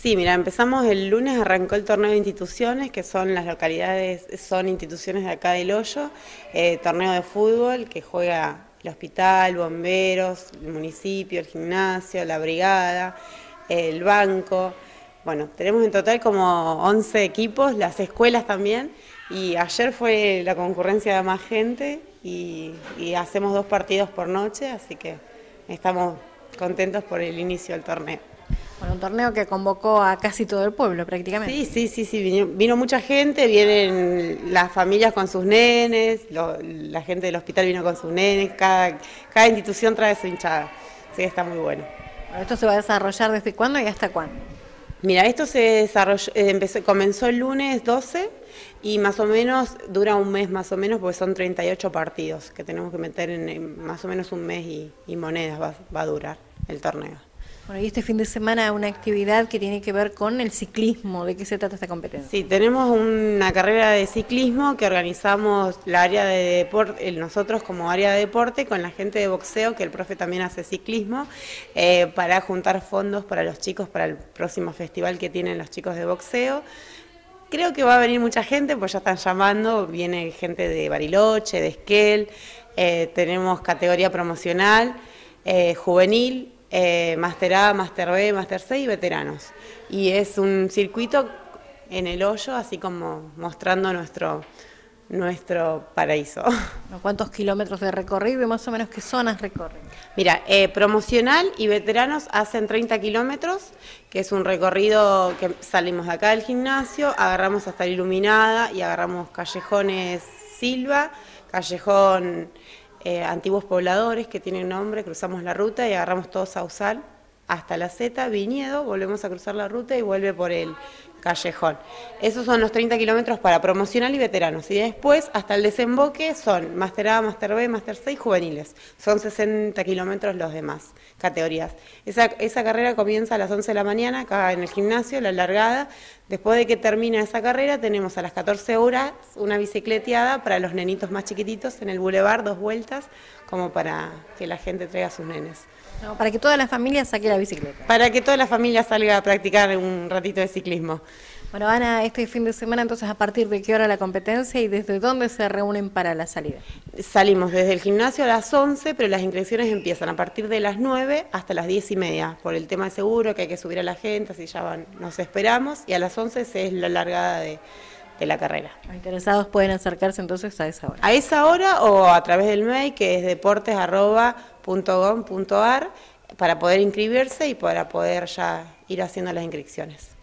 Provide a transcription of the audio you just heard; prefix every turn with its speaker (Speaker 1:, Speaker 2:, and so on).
Speaker 1: Sí, mira, empezamos el lunes, arrancó el torneo de instituciones, que son las localidades, son instituciones de acá del Hoyo, eh, torneo de fútbol que juega el hospital, bomberos, el municipio, el gimnasio, la brigada, el banco. Bueno, tenemos en total como 11 equipos, las escuelas también, y ayer fue la concurrencia de más gente y, y hacemos dos partidos por noche, así que estamos contentos por el inicio del torneo.
Speaker 2: Bueno, un torneo que convocó a casi todo el pueblo prácticamente.
Speaker 1: Sí, sí, sí, sí, vino, mucha gente, vienen las familias con sus nenes, la gente del hospital vino con sus nenes, cada, cada institución trae su hinchada, sí, está muy bueno.
Speaker 2: ¿Esto se va a desarrollar desde cuándo y hasta cuándo?
Speaker 1: Mira, esto se desarrolló, eh, empezó, comenzó el lunes 12 y más o menos dura un mes más o menos porque son 38 partidos que tenemos que meter en, más o menos un mes y, monedas va a durar el torneo.
Speaker 2: Bueno, y este fin de semana una actividad que tiene que ver con el ciclismo. ¿De qué se trata esta competencia?
Speaker 1: Sí, tenemos una carrera de ciclismo que organizamos la área de deporte, nosotros como área de deporte, con la gente de boxeo, que el profe también hace ciclismo, eh, para juntar fondos para los chicos para el próximo festival que tienen los chicos de boxeo. Creo que va a venir mucha gente, pues ya están llamando, viene gente de Bariloche, de Esquel, eh, tenemos categoría promocional, eh, juvenil, eh, Master A, Master B, Master C y veteranos. Y es un circuito en el hoyo, así como mostrando nuestro, nuestro paraíso.
Speaker 2: ¿Cuántos kilómetros de recorrido y más o menos qué zonas recorren?
Speaker 1: Mira, eh, promocional y veteranos hacen 30 kilómetros, que es un recorrido que salimos de acá del gimnasio, agarramos hasta la Iluminada y agarramos callejones Silva, callejón eh, antiguos pobladores que tienen nombre, cruzamos la ruta y agarramos todo Sausal hasta la Z, Viñedo, volvemos a cruzar la ruta y vuelve por el callejón. Esos son los 30 kilómetros para promocional y veteranos. Y después, hasta el desemboque, son Master A, Master B, Master C y juveniles. Son 60 kilómetros los demás categorías. Esa, esa carrera comienza a las 11 de la mañana, acá en el gimnasio, la largada. Después de que termina esa carrera, tenemos a las 14 horas una bicicleteada para los nenitos más chiquititos en el bulevar, dos vueltas, como para que la gente traiga a sus nenes.
Speaker 2: para que toda la familia saque la bicicleta.
Speaker 1: Para que toda la familia salga a practicar un ratito de ciclismo.
Speaker 2: Bueno, Ana, este fin de semana, entonces, ¿a partir de qué hora la competencia y desde dónde se reúnen para la salida?
Speaker 1: Salimos desde el gimnasio a las 11, pero las inscripciones empiezan a partir de las 9 hasta las 10 y media, por el tema de seguro, que hay que subir a la gente, así ya van, nos esperamos, y a las 11 es la largada de, la carrera.
Speaker 2: Los interesados pueden acercarse entonces a esa hora.
Speaker 1: A esa hora o a través del mail que es deportes.gom.ar para poder inscribirse y para poder ya ir haciendo las inscripciones.